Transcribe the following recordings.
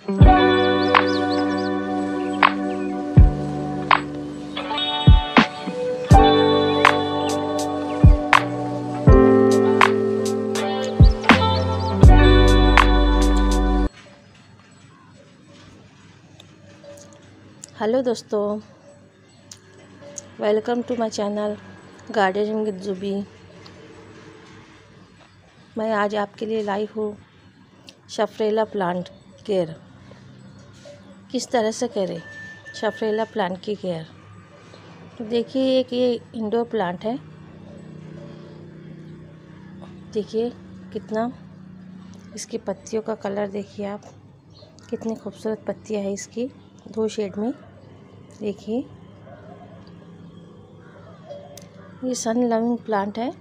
Hello दोस्तों, welcome to my channel gardening with Jubi. मैं आज आपके लिए लाई हूँ शफरेला प्लांट केयर। किस तरह से करें? शफरेला प्लांट की केयर तो देखिए, एक ये इंडोर प्लांट है। देखिए, कितना इसकी पत्तियों का कलर देखिए आप। कितनी खूबसूरत पत्तियाँ है इसकी, दो शेड में। देखिए। ये सन लविंग प्लांट है।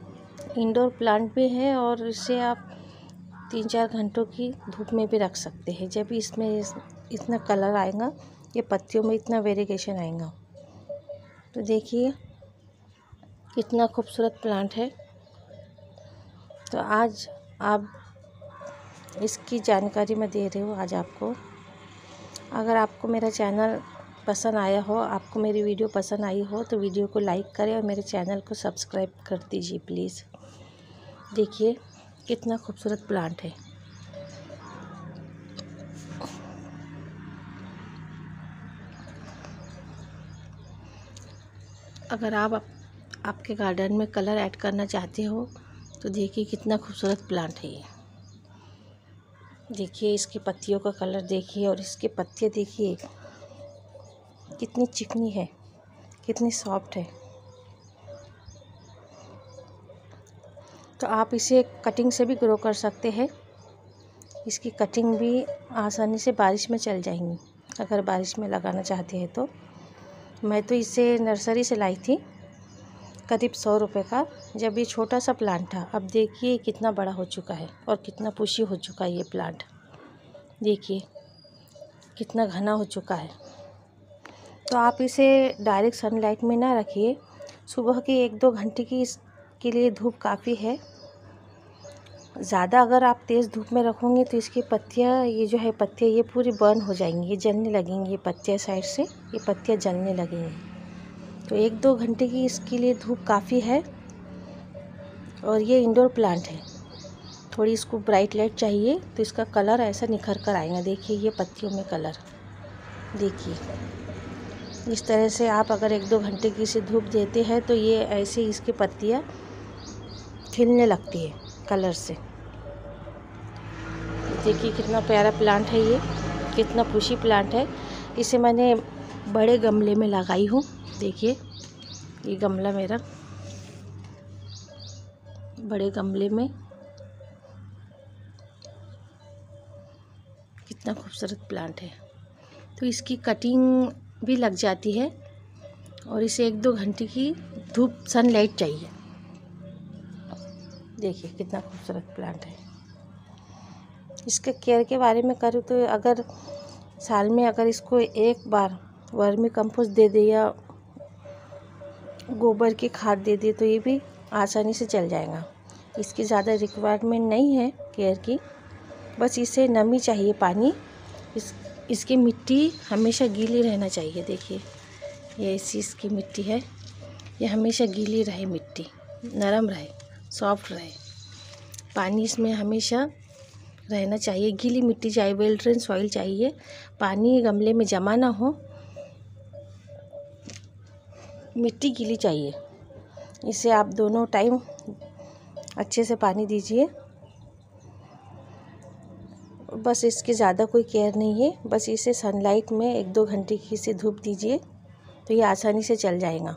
इंडोर प्लांट भी है और इसे आप तीन चार घंटों की धूप में भी रख सकते हैं। जब इसमें इतना कलर आएगा, ये पत्तियों में इतना वेरिएशन आएगा। तो देखिए, कितना खूबसूरत प्लांट है। तो आज आप इसकी जानकारी मैं दे रही हूँ आज आपको। अगर आपको मेरा चैनल पसंद आया हो, आपको मेरी वीडियो पसंद आई हो तो वीडियो को लाइक करें और मेरे चैनल को सब्सक्राइब कर दीजिए प्लीज़ देखिए, कितना खूबसूरत प्लांट है। अगर आप आपके गार्डन में कलर ऐड करना चाहते हो तो देखिए कितना खूबसूरत प्लांट है ये। देखिए इसकी पत्तियों का कलर देखिए और इसके पत्ते देखिए। कितनी चिकनी है, कितनी सॉफ्ट है। तो आप इसे कटिंग से भी ग्रो कर सकते हैं। इसकी कटिंग भी आसानी से बारिश में चल जाएँगी। अगर बारिश में लगाना चाहते हैं तो। मैं तो इसे नर्सरी से लाई थी, करीब सौ रुपये का। जब ये छोटा सा प्लांट था, अब देखिए कितना बड़ा हो चुका है और कितना पुशी हो चुका है ये प्लांट। देखिए, कितना घना हो चुका है। तो आप इसे डायरेक्ट सनलाइट में ना रखिए। सुबह के एक दो घंटे की इसके लिए धूप काफ़ी है। ज़्यादा अगर आप तेज़ धूप में रखोगे तो इसकी पत्तियाँ, ये जो है पत्तियाँ, ये पूरी बर्न हो जाएँगी, ये जलने लगेंगी, ये पत्तियाँ साइड से, ये पत्तियाँ जलने लगेंगी। तो एक दो घंटे की इसके लिए धूप काफ़ी है और ये इंडोर प्लांट है। थोड़ी इसको ब्राइट लाइट चाहिए तो इसका कलर ऐसा निखर कर आएगा। देखिए ये पत्तियों में कलर देखिए। इस तरह से आप अगर एक दो घंटे की इसे धूप देते हैं तो ये ऐसे इसकी पत्तियाँ खिलने लगती है कलर से। देखिए कितना प्यारा प्लांट है ये, कितना खुशी प्लांट है। इसे मैंने बड़े गमले में लगाई हूँ, देखिए, ये गमला मेरा। बड़े गमले में। कितना खूबसूरत प्लांट है। तो इसकी कटिंग भी लग जाती है और इसे एक दो घंटे की धूप सनलाइट चाहिए। देखिए कितना खूबसूरत प्लांट है। इसके केयर के बारे में करूँ तो अगर साल में अगर इसको एक बार वर्मी कंपोस्ट दे दे या गोबर की खाद दे दे तो ये भी आसानी से चल जाएगा। इसकी ज़्यादा रिक्वायरमेंट नहीं है केयर की। बस इसे नमी चाहिए पानी। इस, इसकी मिट्टी हमेशा गीली रहना चाहिए। देखिए, ये ऐसी इसकी मिट्टी है। ये हमेशा गीली रहे मिट्टी, नरम रहे, सॉफ्ट रहे। पानी इसमें हमेशा रहना चाहिए। गीली मिट्टी चाहिए वेल ड्रेन सॉइल चाहिए। पानी गमले में जमा ना हो। मिट्टी गीली चाहिए। इसे आप दोनों टाइम अच्छे से पानी दीजिए। बस इसकी ज़्यादा कोई केयर नहीं है। बस इसे सनलाइट में एक दो घंटे की इसे धूप दीजिए तो ये आसानी से चल जाएगा।